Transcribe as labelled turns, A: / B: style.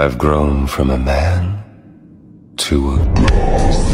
A: I've grown from a man to a